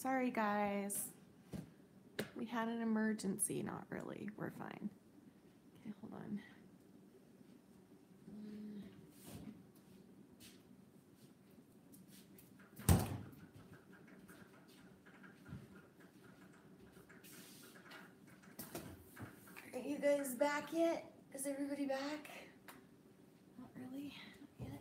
Sorry, guys. We had an emergency. Not really. We're fine. Okay, hold on. Are you guys back yet? Is everybody back? Not really. Not yet.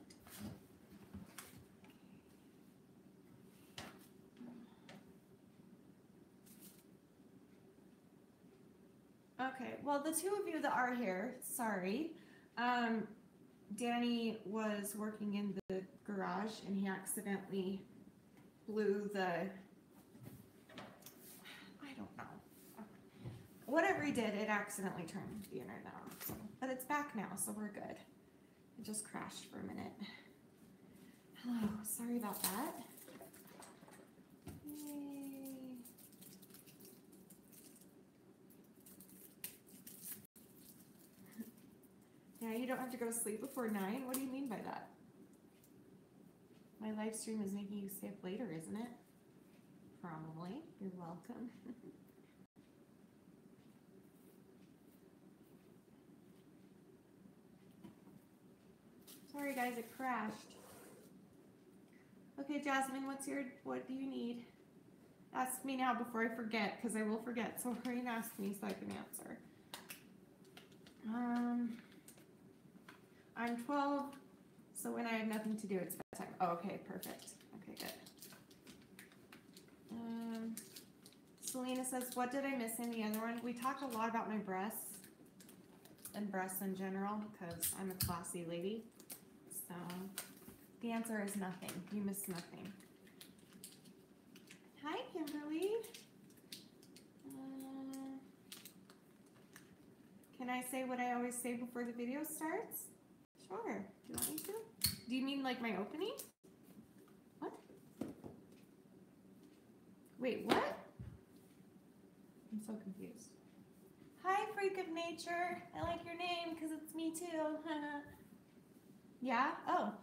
Okay, well, the two of you that are here, sorry. Um, Danny was working in the garage and he accidentally blew the. I don't know. Whatever he did, it accidentally turned the internet off. So, but it's back now, so we're good. It just crashed for a minute. Hello, sorry about that. Yeah, you don't have to go to sleep before nine. What do you mean by that? My live stream is making you stay up later, isn't it? Probably. You're welcome. Sorry guys, it crashed. Okay, Jasmine, what's your what do you need? Ask me now before I forget, because I will forget. So hurry and ask me so I can answer. Um I'm 12, so when I have nothing to do, it's bedtime. Oh, okay, perfect. Okay, good. Um, Selena says, what did I miss in the other one? We talked a lot about my breasts and breasts in general because I'm a classy lady. So the answer is nothing. You missed nothing. Hi, Kimberly. Uh, can I say what I always say before the video starts? Sure. Do you want me to? Do you mean like my opening? What? Wait, what? I'm so confused. Hi, freak of nature. I like your name because it's me too. yeah? Oh.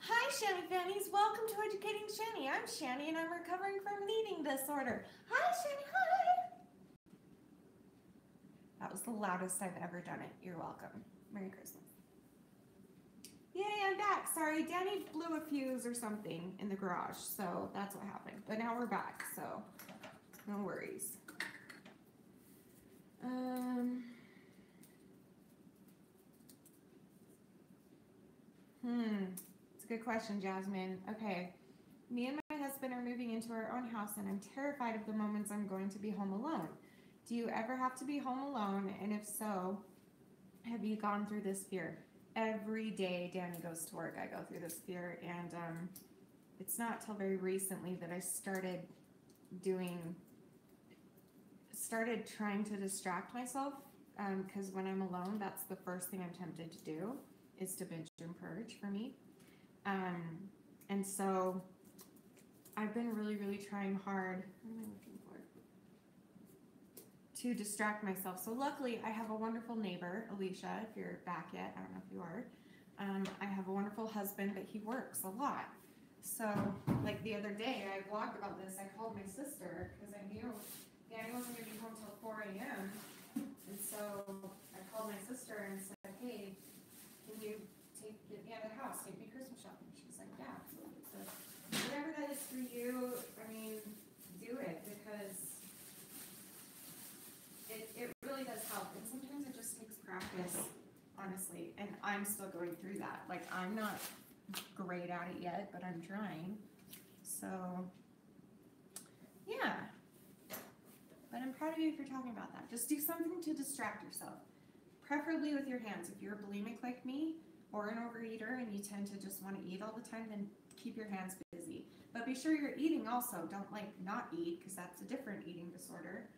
Hi, Shanny Fannies. Welcome to Educating Shanny. I'm Shanny and I'm recovering from an eating disorder. Hi, Shanny. Hi. That was the loudest I've ever done it. You're welcome. Merry Christmas. Yay, I'm back. Sorry, Danny blew a fuse or something in the garage, so that's what happened. But now we're back, so no worries. Um. Hmm. It's a good question, Jasmine. Okay. Me and my husband are moving into our own house, and I'm terrified of the moments I'm going to be home alone. Do you ever have to be home alone? And if so, have you gone through this fear? Every day Danny goes to work, I go through this fear, and um, it's not till very recently that I started doing, started trying to distract myself. Because um, when I'm alone, that's the first thing I'm tempted to do is to binge and purge for me. Um, and so I've been really, really trying hard. What am I looking for? To distract myself. So luckily, I have a wonderful neighbor, Alicia. If you're back yet, I don't know if you are. Um, I have a wonderful husband, but he works a lot. So, like the other day, I vlogged about this. I called my sister because I knew Danny wasn't going to be home till 4 a.m. And so I called my sister and said, "Hey, can you take get me out of the house? Take me Christmas shopping." She was like, "Yeah." So whatever that is for you, I mean, do it because it, it really does help. And sometimes it just takes practice, honestly. And I'm still going through that. Like I'm not great at it yet, but I'm trying. So yeah. But I'm proud of you for talking about that. Just do something to distract yourself. Preferably with your hands. If you're a bulimic like me or an overeater and you tend to just want to eat all the time, then keep your hands busy. But be sure you're eating also. Don't like not eat because that's a different eating disorder.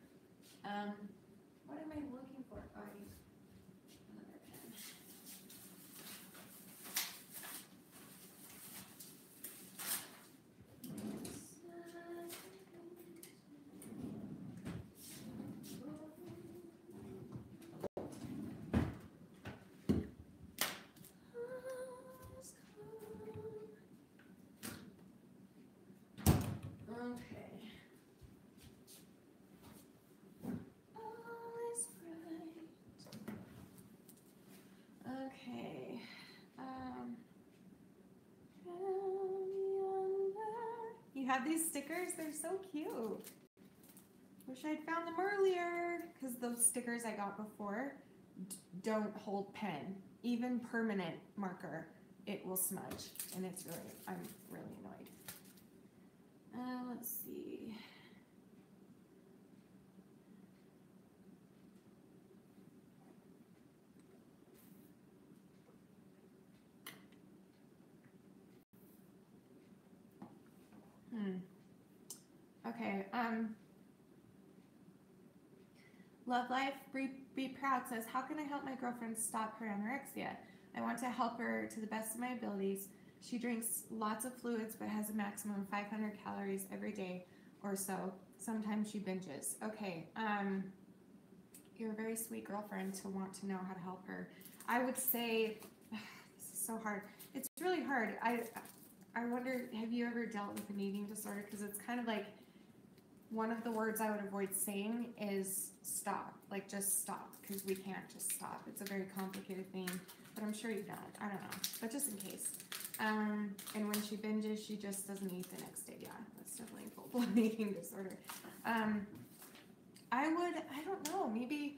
Um, what am I looking for? Oh, another pen. Okay. have these stickers. They're so cute. Wish I'd found them earlier because those stickers I got before don't hold pen. Even permanent marker, it will smudge, and it's really I'm really annoyed. Uh, let's see. Hmm. Okay. Um. Love Life Be, Be Proud says, How can I help my girlfriend stop her anorexia? I want to help her to the best of my abilities. She drinks lots of fluids but has a maximum of 500 calories every day or so. Sometimes she binges. Okay, um, you're a very sweet girlfriend to want to know how to help her. I would say, this is so hard. It's really hard. I, I wonder, have you ever dealt with an eating disorder? Because it's kind of like one of the words I would avoid saying is stop. Like just stop, because we can't just stop. It's a very complicated thing, but I'm sure you don't. I don't know, but just in case. Um, and when she binges, she just doesn't eat the next day. Yeah, that's definitely full blown eating disorder. Um, I would, I don't know, maybe.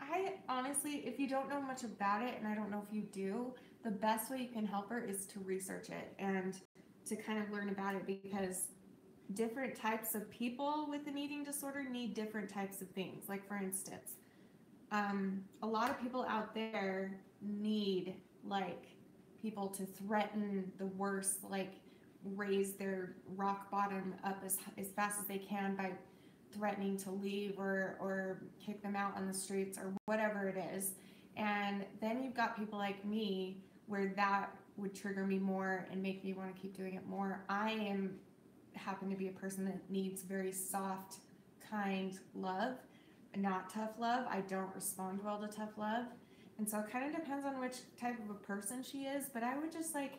I honestly, if you don't know much about it, and I don't know if you do, the best way you can help her is to research it and to kind of learn about it because different types of people with an eating disorder need different types of things. Like, for instance, um, a lot of people out there need like people to threaten the worst, like raise their rock bottom up as, as fast as they can by threatening to leave or, or kick them out on the streets or whatever it is. And then you've got people like me where that would trigger me more and make me want to keep doing it more. I am happen to be a person that needs very soft, kind love, not tough love. I don't respond well to tough love. And so it kind of depends on which type of a person she is, but I would just like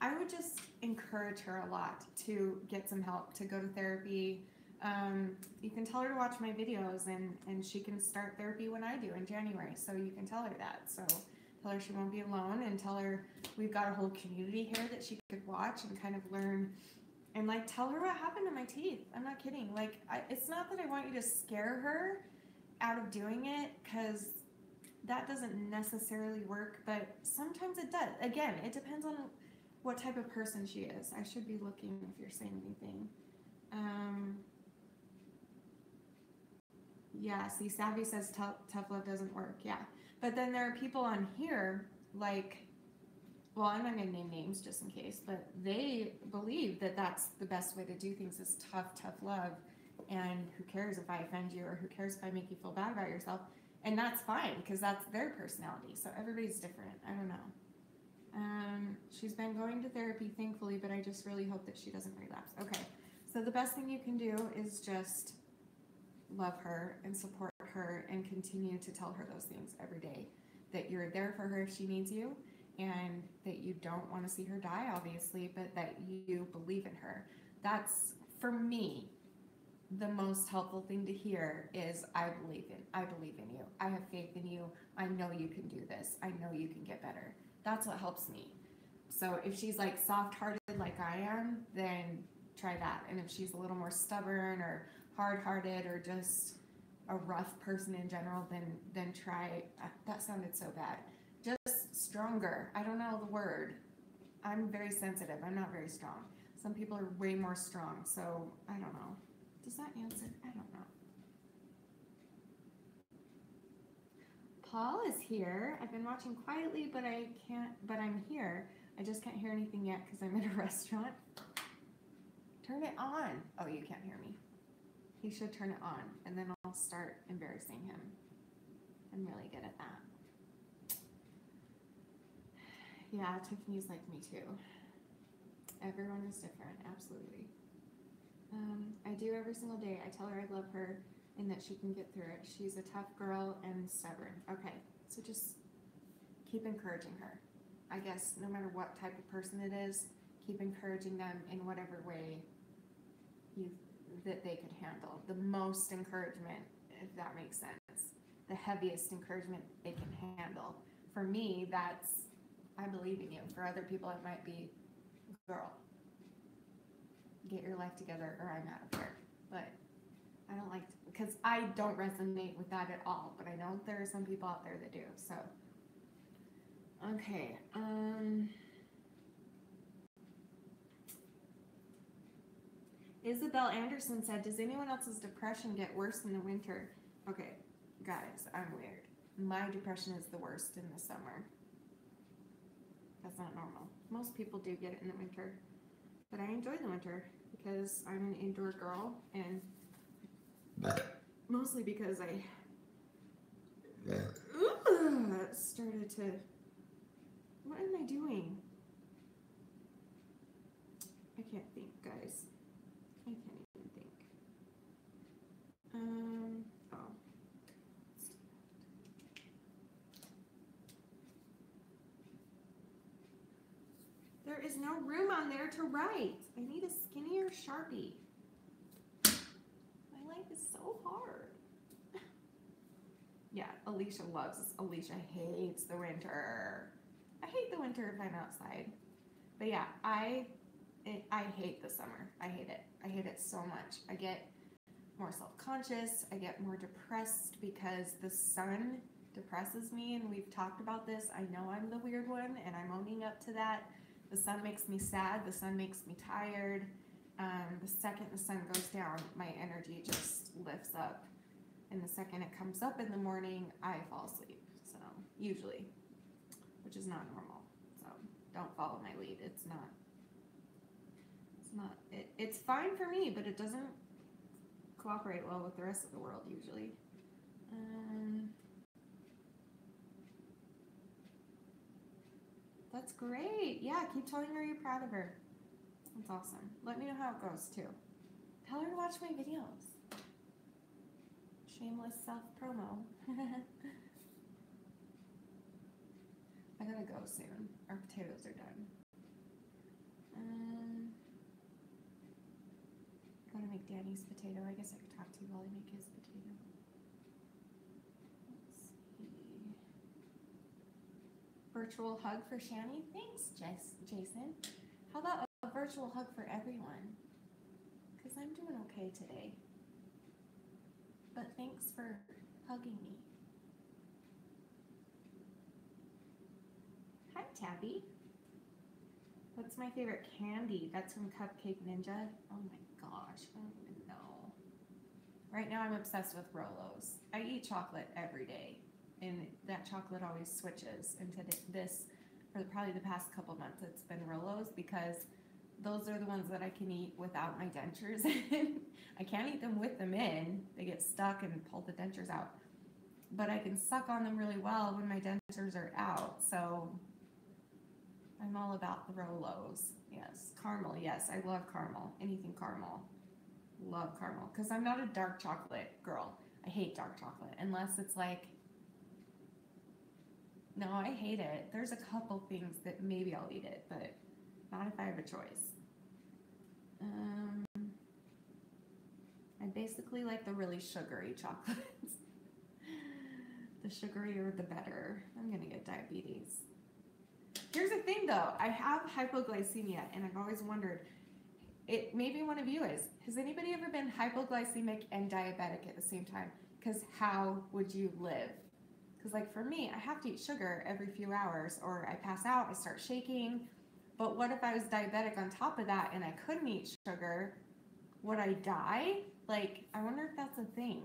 I would just encourage her a lot to get some help, to go to therapy. Um, you can tell her to watch my videos and, and she can start therapy when I do in January. So you can tell her that. So tell her she won't be alone and tell her we've got a whole community here that she could watch and kind of learn and like tell her what happened to my teeth. I'm not kidding. Like I, it's not that I want you to scare her out of doing it because that doesn't necessarily work, but sometimes it does. Again, it depends on what type of person she is. I should be looking if you're saying anything. Um, yeah, see, Savvy says tough, tough love doesn't work. Yeah. But then there are people on here like well, I'm not going to name names just in case, but they believe that that's the best way to do things is tough, tough love. And who cares if I offend you or who cares if I make you feel bad about yourself? And that's fine because that's their personality. So everybody's different. I don't know. Um, she's been going to therapy, thankfully, but I just really hope that she doesn't relapse. Okay. So the best thing you can do is just love her and support her and continue to tell her those things every day that you're there for her if she needs you and that you don't want to see her die, obviously, but that you believe in her. That's for me the most helpful thing to hear is I believe in I believe in you. I have faith in you. I know you can do this. I know you can get better. That's what helps me. So if she's like soft-hearted like I am, then try that. And if she's a little more stubborn or hard-hearted or just a rough person in general, then then try uh, that sounded so bad stronger. I don't know the word. I'm very sensitive. I'm not very strong. Some people are way more strong. So I don't know. Does that answer? I don't know. Paul is here. I've been watching quietly, but I can't, but I'm here. I just can't hear anything yet because I'm in a restaurant. Turn it on. Oh, you can't hear me. He should turn it on, and then I'll start embarrassing him. I'm really good at that. Yeah, Tiffany's like me too. Everyone is different, absolutely. Um, I do every single day. I tell her I love her and that she can get through it. She's a tough girl and stubborn. Okay, so just keep encouraging her. I guess no matter what type of person it is, keep encouraging them in whatever way you that they could handle. The most encouragement, if that makes sense. The heaviest encouragement they can handle. For me, that's I believe in you. For other people, it might be girl. get your life together or I'm out of here. But I don't like because I don't resonate with that at all. But I know there are some people out there that do. So okay. Um. Isabel Anderson said, Does anyone else's depression get worse in the winter? Okay, guys, I'm weird. My depression is the worst in the summer. That's not normal. Most people do get it in the winter. But I enjoy the winter because I'm an indoor girl and mostly because I started to. What am I doing? I can't think, guys. I can't even think. Um, oh. There is no room on there to write. I need a skinnier Sharpie. My life is so hard. yeah, Alicia loves. Alicia hates the winter. I hate the winter if I'm outside. But yeah, I it, I hate the summer. I hate it. I hate it so much. I get more self conscious. I get more depressed because the sun depresses me. And we've talked about this. I know I'm the weird one and I'm owning up to that. The sun makes me sad. The sun makes me tired. Um, the second the sun goes down, my energy just lifts up. And the second it comes up in the morning, I fall asleep. So, usually, which is not normal. So, don't follow my lead. It's not it's not. It, it's fine for me, but it doesn't cooperate well with the rest of the world usually. Um, that's great. Yeah, keep telling her you're proud of her. That's awesome. Let me know how it goes too. Tell her to watch my videos. Shameless self promo. I gotta go soon. Our potatoes are done. Um, Gotta make Danny's potato. I guess I could talk to you while I make his potato. Let's see. Virtual hug for Shanny. Thanks, Jason. How about a virtual hug for everyone? Because I'm doing okay today. But thanks for hugging me. Hi, Tabby. What's my favorite candy? That's from Cupcake Ninja. Oh my gosh, I don't even know. Right now, I'm obsessed with Rolos. I eat chocolate every day, and that chocolate always switches. And to this, for probably the past couple months, it's been Rolos because those are the ones that I can eat without my dentures in. I can't eat them with them in; they get stuck and pull the dentures out. But I can suck on them really well when my dentures are out. So I'm all about the Rolos. Yes, caramel. Yes, I love caramel. Anything caramel. Love caramel because I'm not a dark chocolate girl. I hate dark chocolate unless it's like. No, I hate it. There's a couple things that maybe I'll eat it, but not if I have a choice. Um, I basically like the really sugary chocolates. the sugarier, the better. I'm gonna get diabetes. Here's the thing though, I have hypoglycemia and I've always wondered, it maybe one of you is, has anybody ever been hypoglycemic and diabetic at the same time? Because how would you live? Because like for me, I have to eat sugar every few hours or I pass out, I start shaking. But what if I was diabetic on top of that and I couldn't eat sugar? Would I die? Like, I wonder if that's a thing.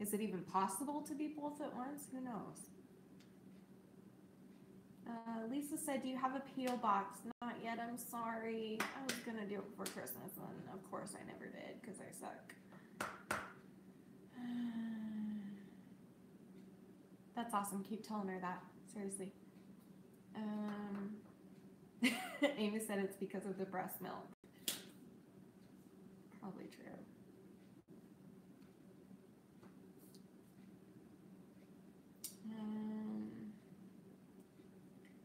Is it even possible to be both at once? Who knows? Uh, Lisa said, Do you have a P.O. box? Not yet, I'm sorry. I was going to do it before Christmas, and of course I never did because I suck. That's awesome. Keep telling her that. Seriously. Um, Amy said it's because of the breast milk. Probably true. Um,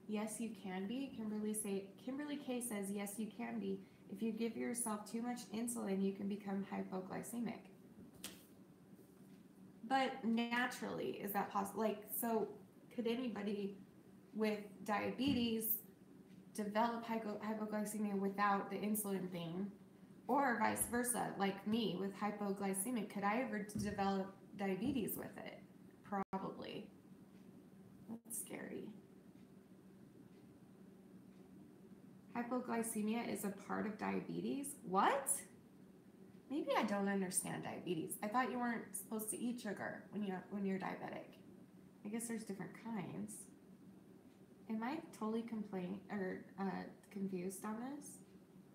yes, you can be. Kimberly say Kimberly K says yes, you can be. If you give yourself too much insulin, you can become hypoglycemic. But naturally, is that possible? Like, so could anybody with diabetes develop hypo- hypoglycemia without the insulin thing? Or vice versa, like me with hypoglycemia, could I ever develop diabetes with it? Probably. That's scary. Hypoglycemia is a part of diabetes? What? Maybe I don't understand diabetes. I thought you weren't supposed to eat sugar when you when you're diabetic. I guess there's different kinds. Am I totally complain or uh, confused on this?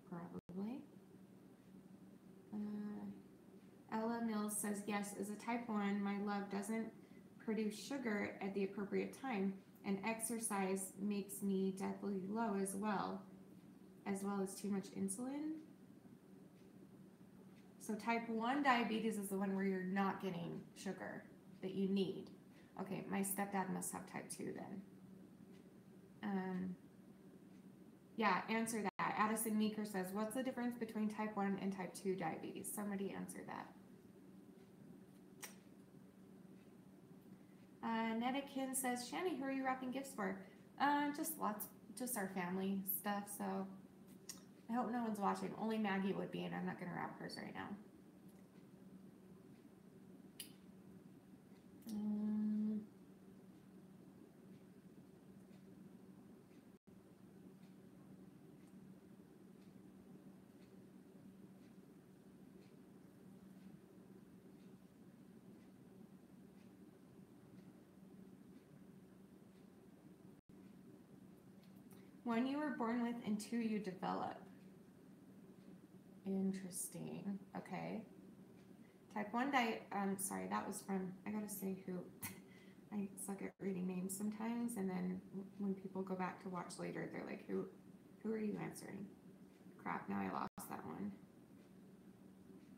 Probably. Uh, Ella Mills says yes. As a type one, my love doesn't produce sugar at the appropriate time, and exercise makes me deathly low as well, as well as too much insulin. So type 1 diabetes is the one where you're not getting sugar that you need. Okay, my stepdad must have type 2 then. Um, yeah, answer that. Addison Meeker says, what's the difference between type 1 and type 2 diabetes? Somebody answer that. Uh, Netikin says, Shanny, who are you wrapping gifts for? Uh, just lots, just our family stuff, so I hope no one's watching. Only Maggie would be, and I'm not going to wrap hers right now. Um, one you were born with and two you develop. Interesting. Okay. Type 1 diet, um, sorry, that was from, I gotta say who. I suck at reading names sometimes, and then when people go back to watch later, they're like, who, who are you answering? Crap, now I lost that one.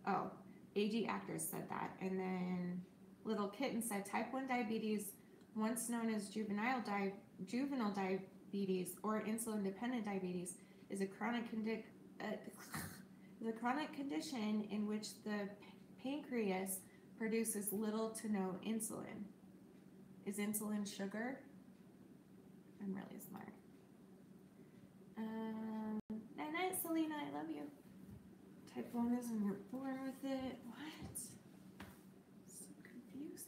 Oh, AG Actors said that. And then Little Kitten said type 1 diabetes, once known as juvenile, di- juvenile diabetes or insulin dependent diabetes, is a chronic condition. Uh, the chronic condition in which the pancreas produces little to no insulin. Is insulin sugar? I'm really smart. Um, night night, Selena. I love you. Type 1 is when you're born with it. What? So confusing.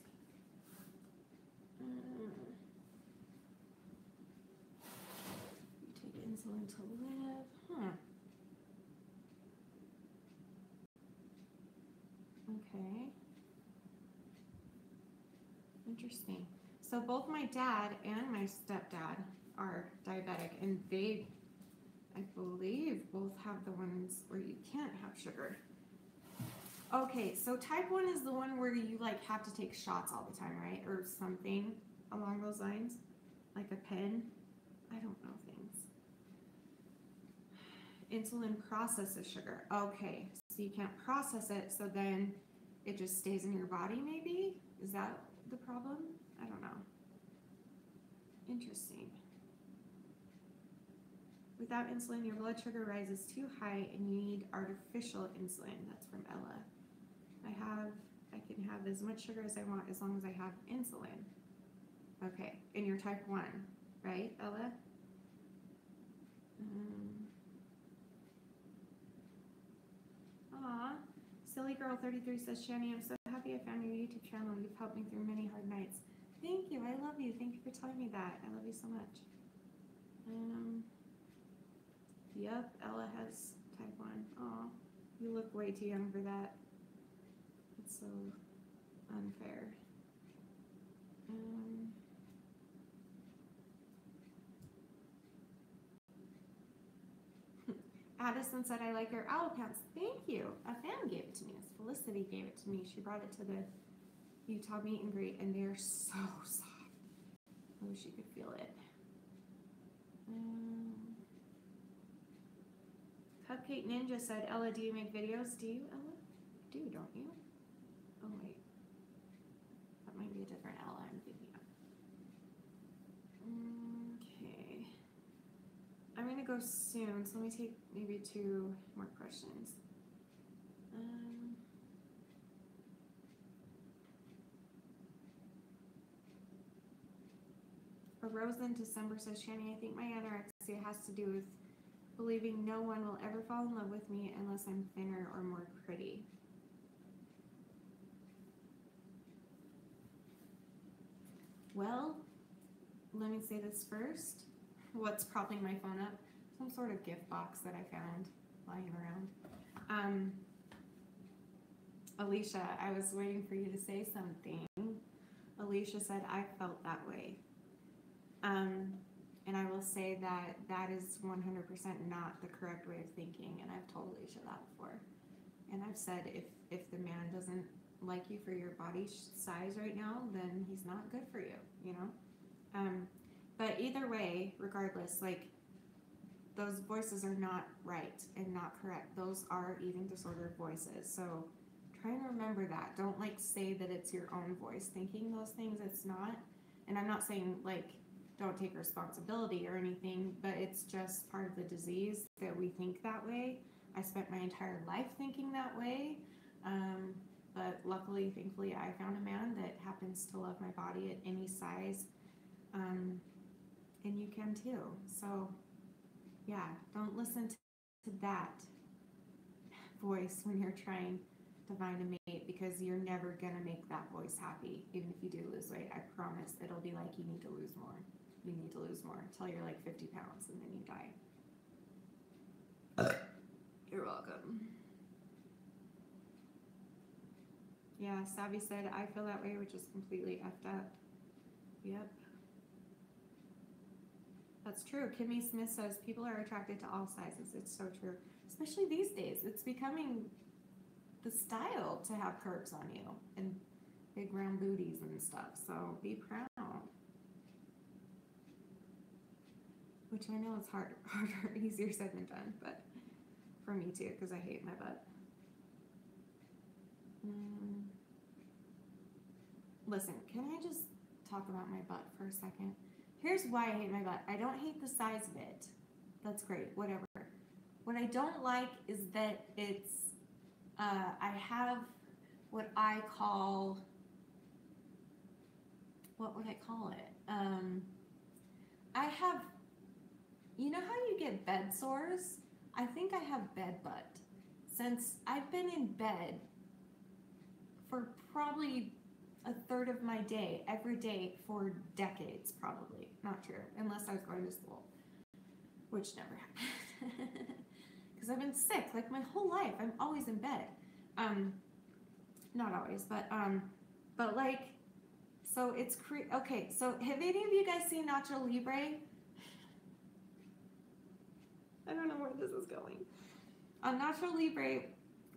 Um, you take insulin to live. Huh. Okay. Interesting. So both my dad and my stepdad are diabetic, and they, I believe, both have the ones where you can't have sugar. Okay, so type 1 is the one where you like have to take shots all the time, right? Or something along those lines, like a pen. I don't know things. Insulin processes sugar. Okay, so you can't process it, so then it just stays in your body, maybe? Is that the problem? I don't know. Interesting. Without insulin, your blood sugar rises too high and you need artificial insulin. That's from Ella. I have, I can have as much sugar as I want as long as I have insulin. Okay, and you're type 1, right, Ella? Um, aw, Silly Girl 33 says, Shanny, I'm so happy I found your YouTube channel. You've helped me through many hard nights. Thank you. I love you. Thank you for telling me that. I love you so much. Um, yep, Ella has type 1. Aw, you look way too young for that. It's so unfair. Um, Addison said, I like your owl pants. Thank you. A fan gave it to me. Felicity gave it to me. She brought it to the Utah meet and greet, and they're so soft. I wish you could feel it. Um, Cupcake Ninja said, Ella, do you make videos? Do you, Ella? Do, don't you? Oh, wait. That might be a different Ella I'm thinking of. Okay. I'm gonna go soon, so let me take maybe two more questions. Um, Rose in December says, Shanny, I think my anorexia has to do with believing no one will ever fall in love with me unless I'm thinner or more pretty. Well, let me say this first. What's propping my phone up? Some sort of gift box that I found lying around. Um, Alicia, I was waiting for you to say something. Alicia said, I felt that way. Um, and I will say that that is 100% not the correct way of thinking. And I've told Alicia that before. And I've said, if, if the man doesn't like you for your body size right now, then he's not good for you, you know? Um, but either way, regardless, like those voices are not right and not correct. Those are eating disorder voices. So try and remember that. Don't like say that it's your own voice thinking those things. It's not. And I'm not saying like don't take responsibility or anything, but it's just part of the disease that we think that way. I spent my entire life thinking that way. Um, but luckily, thankfully, I found a man that happens to love my body at any size. Um, and you can too. So, yeah, don't listen to, to that voice when you're trying to find a mate because you're never gonna make that voice happy. Even if you do lose weight, I promise it'll be like you need to lose more. You need to lose more until you're like 50 pounds and then you die. Uh. You're welcome. Yeah, Savvy said, I feel that way, which is completely effed up. Yep. That's true. Kimmy Smith says people are attracted to all sizes. It's so true. Especially these days. It's becoming the style to have curves on you and big round booties and stuff. So be proud. Which I know is hard, harder, easier said than done, but for me too, because I hate my butt. Mm. Listen, can I just talk about my butt for a second? Here's why I hate my butt. I don't hate the size of it. That's great, whatever. What I don't like is that it's, uh, I have what I call, what would I call it? Um, I have, you know how you get bed sores? I think I have bed butt. Since I've been in bed for probably a third of my day every day for decades, probably. Not true, unless I was going to school, which never happened. Because I've been sick like my whole life. I'm always in bed. Um, not always, but um, but like, so it's cre- okay. So have any of you guys seen Nacho Libre? I don't know where this is going. On Nacho Libre,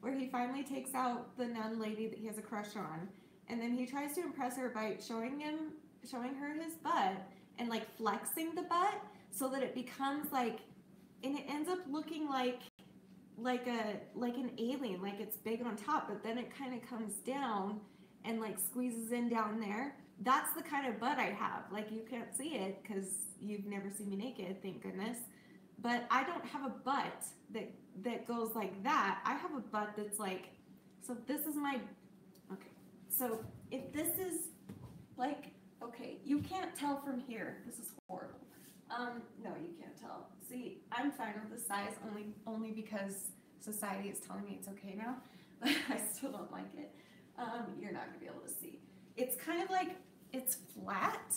where he finally takes out the nun lady that he has a crush on, and then he tries to impress her by showing him, showing her his butt and like flexing the butt so that it becomes like, and it ends up looking like, like a like an alien, like it's big on top, but then it kind of comes down and like squeezes in down there. That's the kind of butt I have. Like you can't see it because you've never seen me naked, thank goodness. But I don't have a butt that that goes like that. I have a butt that's like, so this is my, okay. So if this is like, okay, you can't tell from here. This is horrible. Um, no, you can't tell. See, I'm fine with the size only only because society is telling me it's okay now, but I still don't like it. Um, you're not gonna be able to see. It's kind of like it's flat,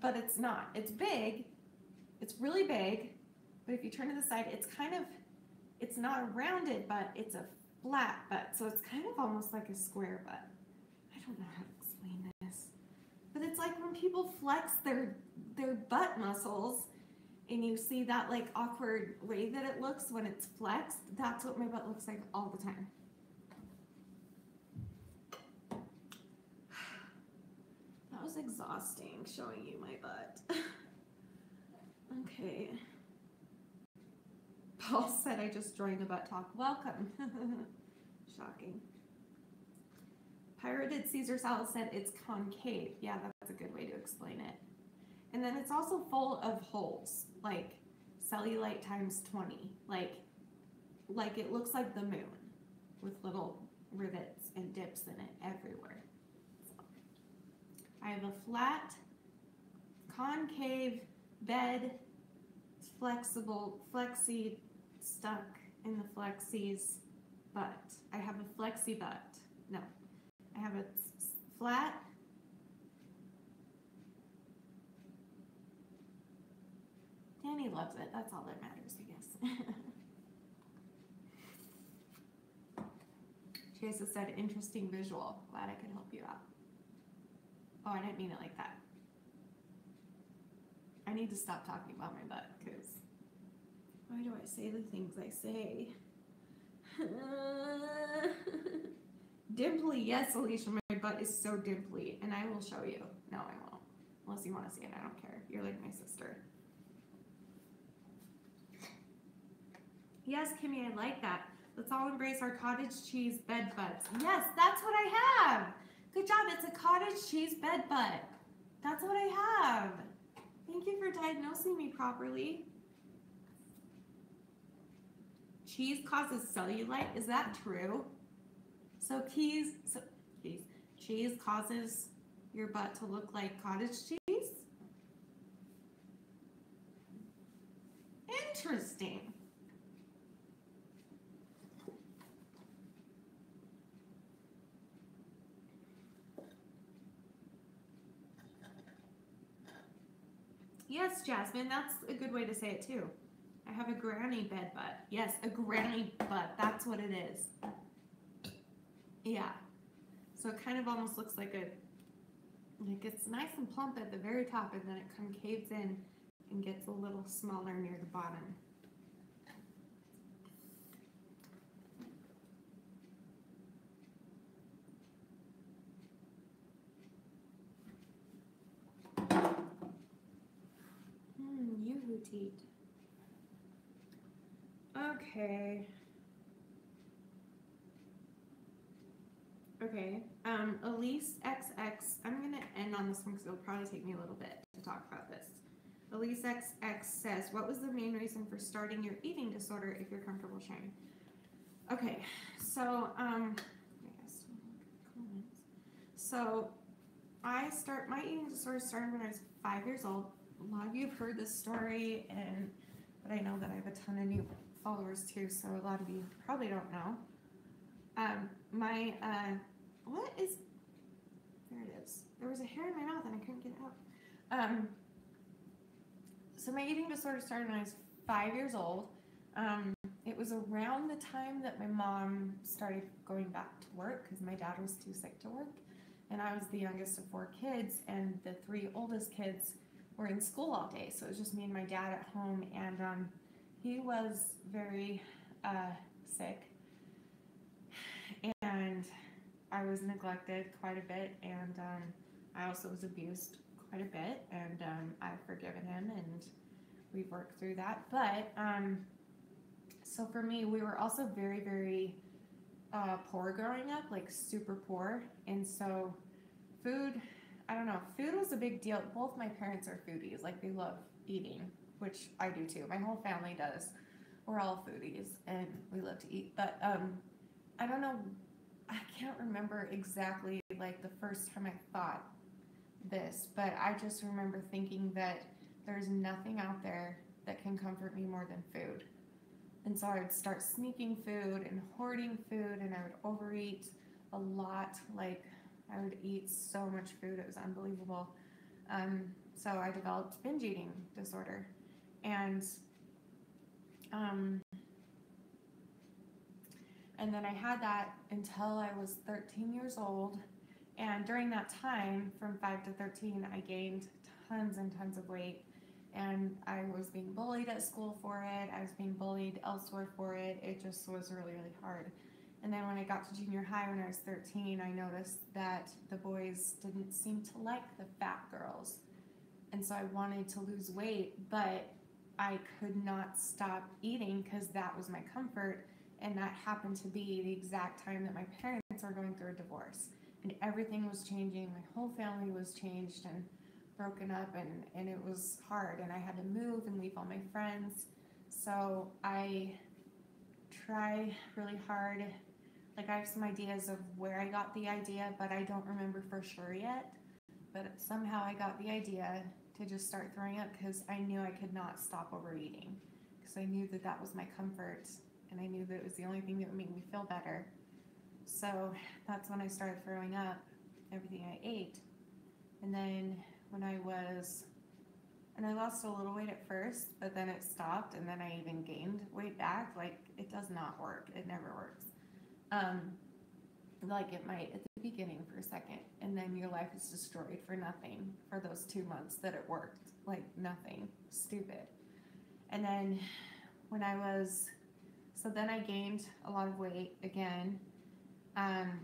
but it's not. It's big. It's really big, but if you turn to the side, it's kind of it's not rounded butt, it's a flat butt. So it's kind of almost like a square butt. I don't know how to explain this. But it's like when people flex their their butt muscles and you see that like awkward way that it looks when it's flexed, that's what my butt looks like all the time. That was exhausting showing you my butt. okay. Paul said I just joined a butt talk. Welcome. Shocking. Pirated Caesar salad said it's concave. Yeah, that's a good way to explain it. And then it's also full of holes, like cellulite times 20. Like like it looks like the moon with little rivets and dips in it everywhere. So, I have a flat concave bed. Flexible, flexi stuck in the flexi's butt. I have a flexi butt. No, I have a flat. Danny loves it. That's all that matters, I guess. Teresa said, interesting visual. Glad I could help you out. Oh, I didn't mean it like that. I need to stop talking about my butt because why do I say the things I say? dimply, yes, Alicia, my butt is so dimply, and I will show you. No, I won't. Unless you want to see it, I don't care. You're like my sister. Yes, Kimmy, I like that. Let's all embrace our cottage cheese bed butts. Yes, that's what I have. Good job. It's a cottage cheese bed butt. That's what I have. Thank you for diagnosing me properly. Cheese causes cellulite. Is that true? So keys, so keys, cheese causes your butt to look like cottage cheese? Interesting. Yes, Jasmine, that's a good way to say it too. I have a granny bed butt. Yes, a granny butt. That's what it is. Yeah. So it kind of almost looks like a, like it's nice and plump at the very top and then it concaves in and gets a little smaller near the bottom. Hmm, Okay. Okay. Um, Elise XX. I'm gonna end on this one because it'll probably take me a little bit to talk about this. Elise XX says, "What was the main reason for starting your eating disorder? If you're comfortable sharing." Okay. So, um. So, I start my eating disorder started when I was five years old. A lot of you have heard this story, and but I know that I have a ton of new followers too, so a lot of you probably don't know. Um, my, uh, what is, there it is. There was a hair in my mouth and I couldn't get it out. Um, so my eating disorder started when I was five years old. Um, it was around the time that my mom started going back to work because my dad was too sick to work. And I was the youngest of four kids, and the three oldest kids were in school all day. So it was just me and my dad at home. And um, he was very uh, sick. And I was neglected quite a bit and um, I also was abused quite a bit and um, I've forgiven him and we've worked through that. But um, so for me we were also very very uh, poor growing up like super poor. And so food I don't know food was a big deal. Both my parents are foodies like they love eating which I do too. My whole family does. We're all foodies and we love to eat. But um, I don't know. I can't remember exactly like the first time I thought this, but I just remember thinking that there's nothing out there that can comfort me more than food. And so I would start sneaking food and hoarding food, and I would overeat a lot. Like I would eat so much food, it was unbelievable. Um, so I developed binge eating disorder and um, and then I had that until I was 13 years old. And during that time, from 5 to 13, I gained tons and tons of weight. And I was being bullied at school for it. I was being bullied elsewhere for it. It just was really, really hard. And then when I got to junior high when I was 13, I noticed that the boys didn't seem to like the fat girls. And so I wanted to lose weight, but I could not stop eating because that was my comfort. And that happened to be the exact time that my parents were going through a divorce. And everything was changing. My whole family was changed and broken up, and, and it was hard. And I had to move and leave all my friends. So I try really hard. Like, I have some ideas of where I got the idea, but I don't remember for sure yet. But somehow I got the idea just start throwing up because I knew I could not stop overeating because I knew that that was my comfort and I knew that it was the only thing that would make me feel better. So that's when I started throwing up everything I ate. And then when I was, and I lost a little weight at first, but then it stopped, and then I even gained weight back. Like it does not work. It never works. Um, like it might at the beginning for a second, and then your life is destroyed for nothing for those two months that it worked. Like nothing. Stupid. And then when I was, so then I gained a lot of weight again. Um,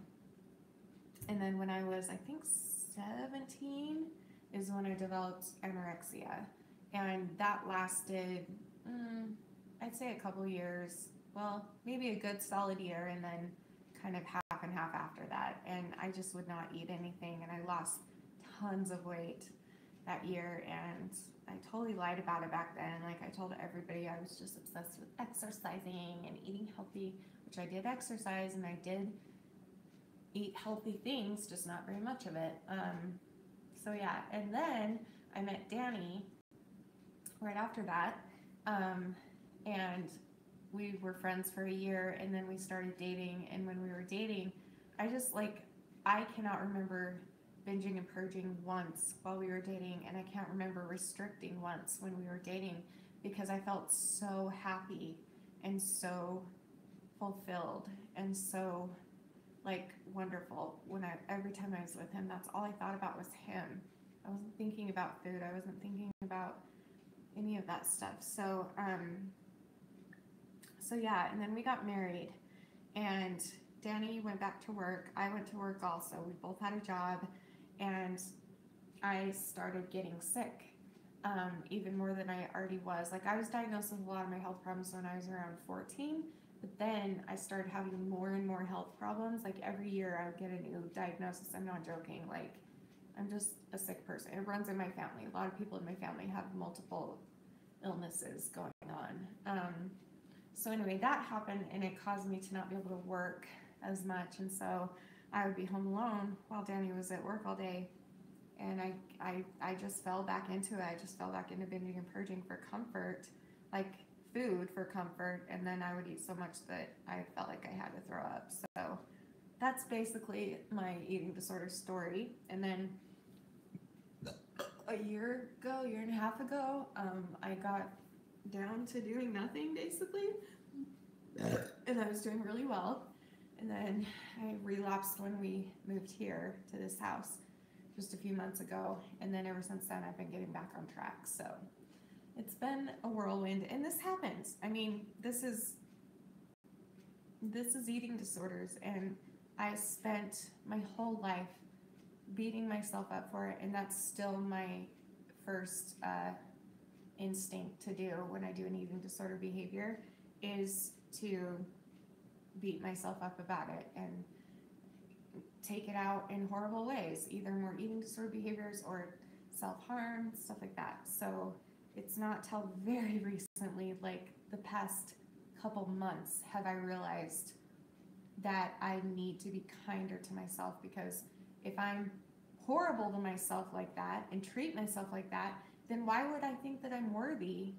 and then when I was, I think 17 is when I developed anorexia. And that lasted, mm, I'd say a couple years. Well, maybe a good solid year, and then kind of and half after that. And I just would not eat anything, and I lost tons of weight that year. And I totally lied about it back then. Like I told everybody I was just obsessed with exercising and eating healthy, which I did exercise and I did eat healthy things, just not very much of it. Um, so yeah, and then I met Danny right after that, um, and we were friends for a year, and then we started dating. And when we were dating, I just like I cannot remember binging and purging once while we were dating, and I can't remember restricting once when we were dating because I felt so happy and so fulfilled and so like wonderful when I every time I was with him. That's all I thought about was him. I wasn't thinking about food. I wasn't thinking about any of that stuff. So um so yeah, and then we got married and Danny went back to work. I went to work also. We both had a job and I started getting sick. Um, even more than I already was. Like I was diagnosed with a lot of my health problems when I was around 14 but then I started having more and more health problems. Like every year I would get a new diagnosis. I'm not joking. Like I'm just a sick person. It runs in my family. A lot of people in my family have multiple illnesses going on. Um, so anyway, that happened and it caused me to not be able to work as much. And so I would be home alone while Danny was at work all day. And I, I, I just fell back into it. I just fell back into binging and purging for comfort. Like food for comfort, and then I would eat so much that I felt like I had to throw up. So that's basically my eating disorder story. And then a year ago, year and a half ago, um, I got down to doing nothing basically, and I was doing really well. And then I relapsed when we moved here to this house just a few months ago, and then ever since then, I've been getting back on track. So it's been a whirlwind, and this happens. I mean, this is this is eating disorders, and I spent my whole life beating myself up for it, and that's still my first uh, instinct to do when I do an eating disorder behavior is to beat myself up about it and take it out in horrible ways, either more eating disorder behaviors or self harm, stuff like that. So it's not till very recently, like the past couple months, have I realized that I need to be kinder to myself because if I'm horrible to myself like that and treat myself like that, then why would I think that I'm worthy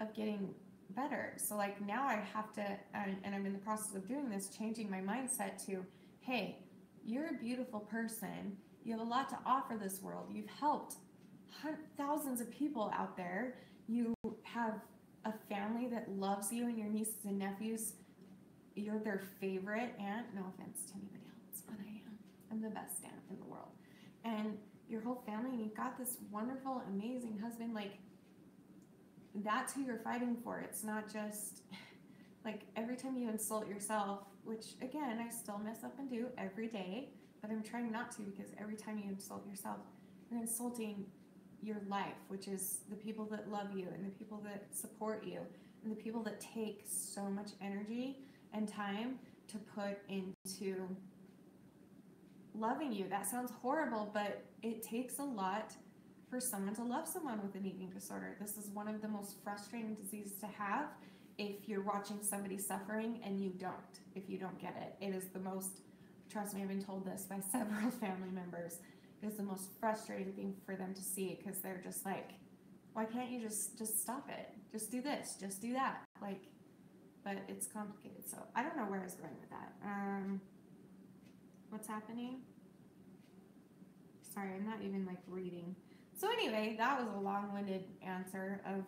of getting better? So, like, now I have to, and, I'm in the process of doing this, changing my mindset to, hey, you're a beautiful person. You have a lot to offer this world. You've helped thousands of people out there. You have a family that loves you and your nieces and nephews. You're their favorite aunt. No offense to anybody else, but I am. I'm the best aunt in the world. And your whole family, and you've got this wonderful, amazing husband. Like, that's who you're fighting for. It's not just like every time you insult yourself, which again, I still mess up and do every day, but I'm trying not to because every time you insult yourself, you're insulting your life, which is the people that love you and the people that support you and the people that take so much energy and time to put into loving you. That sounds horrible, but it takes a lot for someone to love someone with an eating disorder. This is one of the most frustrating diseases to have if you're watching somebody suffering and you don't, if you don't get it. It is the most, trust me, I've been told this by several family members It is the most frustrating thing for them to see because they're just like, why can't you just just stop it? Just do this, just do that. Like, but it's complicated. So I don't know where I was going with that. Um, what's happening? Sorry, I'm not even like reading. So anyway, that was a long-winded answer of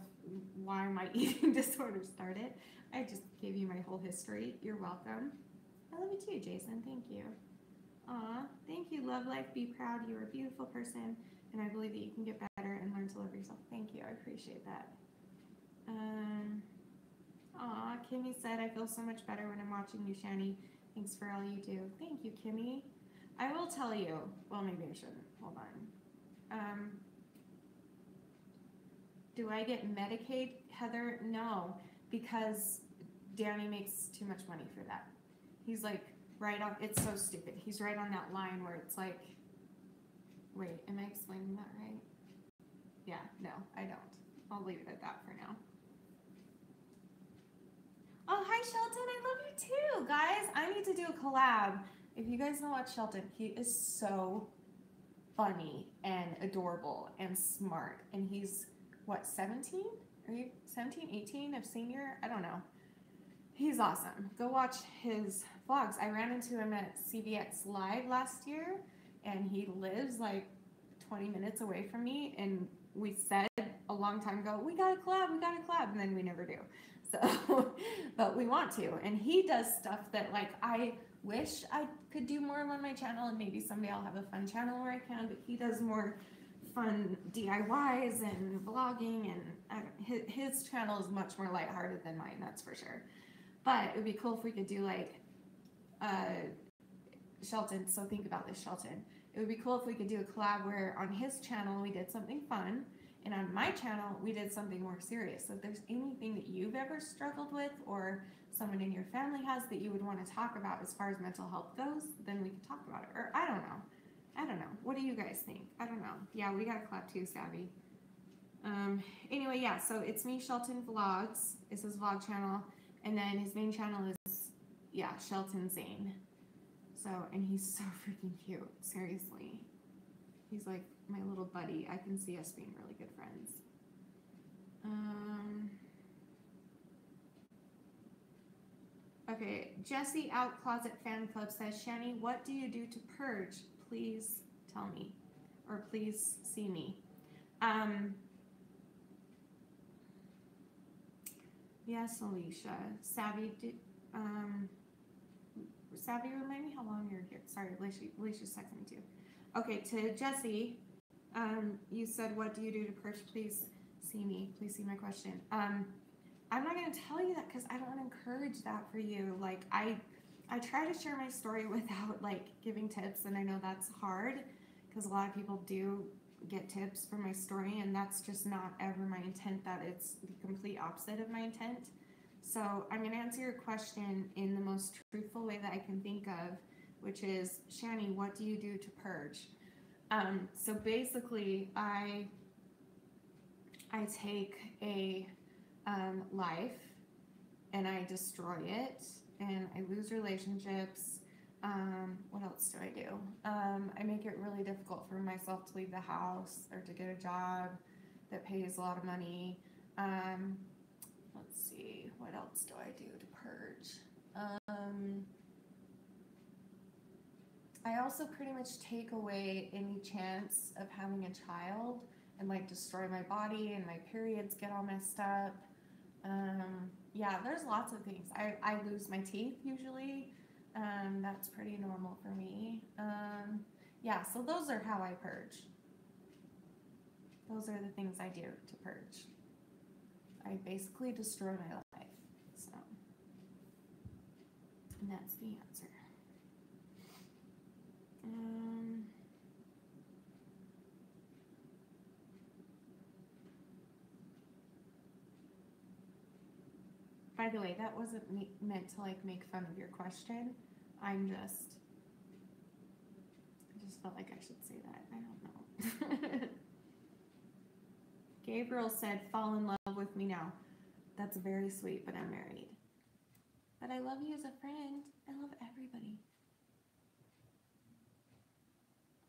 why my eating disorder started. I just gave you my whole history. You're welcome. I love you too, Jason. Thank you. Aw, thank you. Love life. Be proud. You're a beautiful person, and I believe that you can get better and learn to love yourself. Thank you. I appreciate that. Um. Aw, Kimmy said, I feel so much better when I'm watching you, Shanny. Thanks for all you do. Thank you, Kimmy. I will tell you. Well, maybe I shouldn't. Hold on. Um. Do I get Medicaid, Heather? No, because Danny makes too much money for that. He's like right on. It's so stupid. He's right on that line where it's like, wait, am I explaining that right? Yeah, no, I don't. I'll leave it at that for now. Oh, hi Shelton. I love you too, guys. I need to do a collab. If you guys know what Shelton, he is so funny and adorable and smart. And he's what, 17? Are you 17, 18 of senior? I don't know. He's awesome. Go watch his vlogs. I ran into him at CVX Live last year and he lives like 20 minutes away from me. And we said a long time ago, we got to collab, we got to collab. And then we never do. So, but we want to. And he does stuff that like I wish I could do more on my channel. And maybe someday I'll have a fun channel where I can, but he does more fun DIYs and vlogging, and uh, his, his channel is much more lighthearted than mine, that's for sure. But it would be cool if we could do like uh, Shelton. So think about this, Shelton. It would be cool if we could do a collab where on his channel we did something fun, and on my channel we did something more serious. So if there's anything that you've ever struggled with, or someone in your family has that you would want to talk about as far as mental health goes, then we could talk about it. Or I don't know. I don't know. What do you guys think? I don't know. Yeah, we got a clap too, Savvy. Um, anyway, yeah, so it's me, Shelton Vlogs. It's his vlog channel. And then his main channel is, yeah, Shelton Zane. So, and he's so freaking cute. Seriously. He's like my little buddy. I can see us being really good friends. Um, okay, Jesse Out Closet Fan Club says, Shanny, what do you do to purge? please tell me or please see me. Um, yes, Alicia. Savvy, did, um, Savvy, remind me how long you're here. Sorry, Alicia, Alicia's texting me too. Okay, to Jesse, um, you said, what do you do to purge? Please see me. Please see my question. Um, I'm not going to tell you that because I don't want to encourage that for you. Like, I I try to share my story without like giving tips, and I know that's hard because a lot of people do get tips from my story, and that's just not ever my intent. That it's the complete opposite of my intent. So I'm going to answer your question in the most truthful way that I can think of, which is, Shanny, what do you do to purge? Um, so basically, I I take a um, life and I destroy it and I lose relationships. Um, what else do I do? Um, I make it really difficult for myself to leave the house or to get a job that pays a lot of money. Um, let's see, what else do I do to purge? I also pretty much take away any chance of having a child and like destroy my body and my periods get all messed up. Um, yeah, there's lots of things. I, I lose my teeth usually. Um, that's pretty normal for me. Um, yeah, so those are how I purge. Those are the things I do to purge. I basically destroy my life. So, and that's the answer. Um, By the way, that wasn't me- meant to like make fun of your question. I'm just, I just felt like I should say that. I don't know. Gabriel said, fall in love with me now. That's very sweet, but I'm married. But I love you as a friend. I love everybody.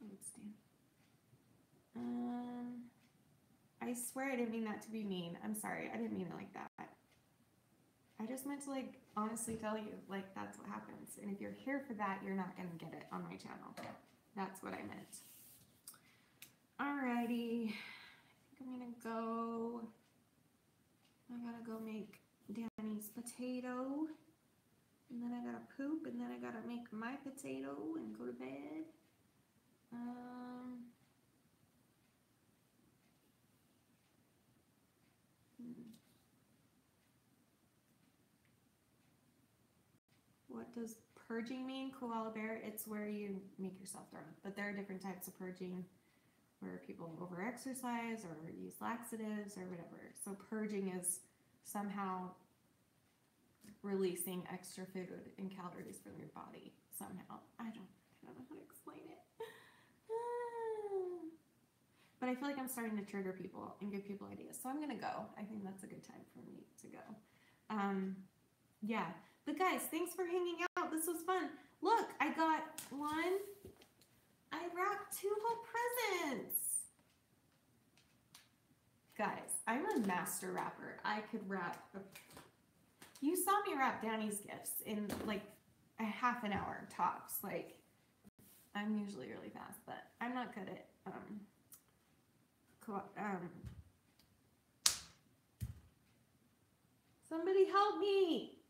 Thanks, Dan. Um, I swear I didn't mean that to be mean. I'm sorry. I didn't mean it like that. I just meant to like honestly tell you like that's what happens. And if you're here for that, you're not gonna get it on my channel. That's what I meant. Alrighty. I think I'm gonna go. I gotta go make Danny's potato. And then I gotta poop, and then I gotta make my potato and go to bed. Um. hmm. Does purging mean, koala bear? It's where you make yourself throw up. But there are different types of purging where people overexercise or use laxatives or whatever. So purging is somehow releasing extra food and calories from your body somehow. I don't I don't know how to explain it. But I feel like I'm starting to trigger people and give people ideas. So I'm gonna go. I think that's a good time for me to go. Um, yeah. But guys, thanks for hanging out. This was fun. Look, I got one. I wrapped two whole presents. Guys, I'm a master wrapper. I could wrap. A... You saw me wrap Danny's gifts in like a half an hour tops. Like, I'm usually really fast, but I'm not good at um, um. Somebody help me!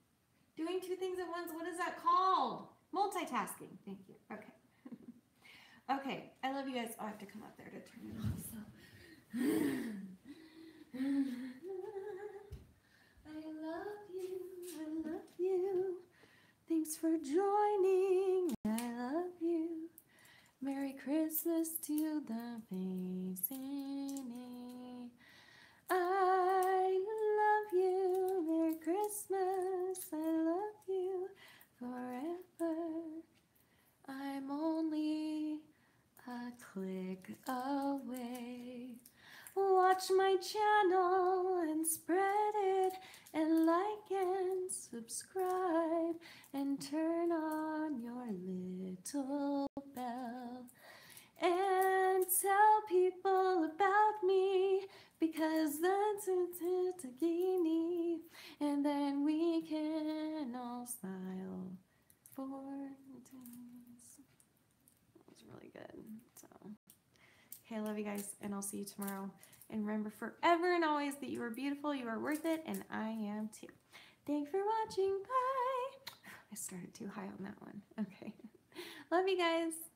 Once, what is that called? Multitasking. Thank you. Okay. okay, I love you guys. Oh, I have to come up there to turn it off. So. I love you. I love you. Thanks for joining. I love you. Merry Christmas to the facing. I love you. Merry Christmas. I love you forever. I'm only a click away. Watch my channel and spread it and like and subscribe and turn on your little bell and tell people about me because that's a Tagini and then we can all smile for days. That was really good. So, okay, I love you guys, and I'll see you tomorrow. And remember forever and always that you are beautiful, you are worth it, and I am too. Thanks for watching. Bye. I started too high on that one. Okay. love you guys.